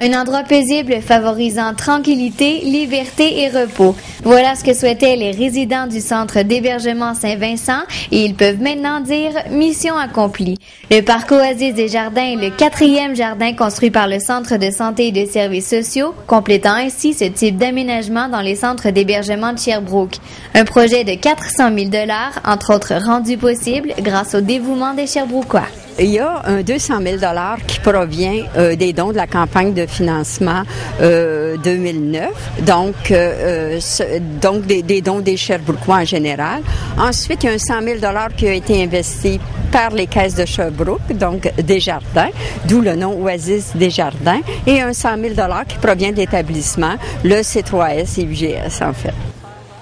Un endroit paisible favorisant tranquillité, liberté et repos. Voilà ce que souhaitaient les résidents du centre d'hébergement Saint-Vincent et ils peuvent maintenant dire mission accomplie. Le parc Oasis des Jardins est le quatrième jardin construit par le Centre de santé et de services sociaux, complétant ainsi ce type d'aménagement dans les centres d'hébergement de Sherbrooke. Un projet de 400 000 dollars, entre autres rendu possible grâce au dévouement des Sherbrookeois. Il y a un 200 000 dollars qui provient euh, des dons de la campagne de financement euh, 2009, donc euh, ce, donc des, des, dons des Sherbrookeois en général. Ensuite, il y a un 100 000 dollars qui a été investi par les caisses de Sherbrooke, donc des jardins, d'où le nom Oasis des jardins, et un 100 000 dollars qui provient de l'établissement, le C3S et UGS en fait.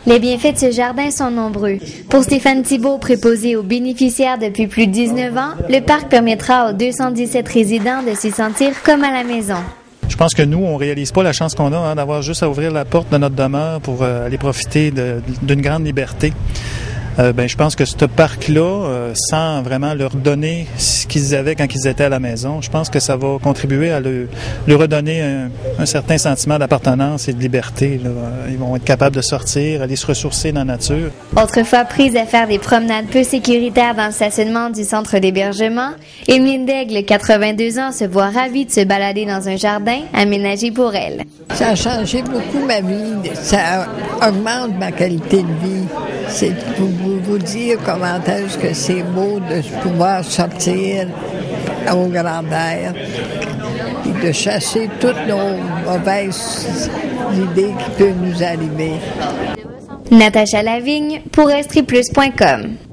Les bienfaits de ce jardin sont nombreux. Pour Stéphane Thibault, préposé aux bénéficiaires depuis plus de 19 ans, le parc permettra aux 217 résidents de s'y sentir comme à la maison. Je pense que nous, on réalise pas la chance qu'on a hein, d'avoir juste à ouvrir la porte de notre demeure pour euh, aller profiter d'une grande liberté. Euh, ben, je pense que ce parc-là, euh, sans vraiment leur donner ce qu'ils avaient quand ils étaient à la maison, je pense que ça va contribuer à le, leur redonner un, un, certain sentiment d'appartenance et de liberté. Là. Ils vont être capables de sortir, aller se ressourcer dans la nature. Autrefois prise à faire des promenades peu sécuritaires dans le stationnement du centre d'hébergement, Emeline Daigle, 82 ans, se voit ravie de se balader dans un jardin aménagé pour elle. Ça a changé beaucoup ma vie. Ça augmente ma qualité de vie. C'est pour vous dire comment est-ce que c'est beau de pouvoir sortir au grand air et de chasser toutes nos mauvaises idées qui peuvent nous arriver. Natacha Lavigne pour estriplus.com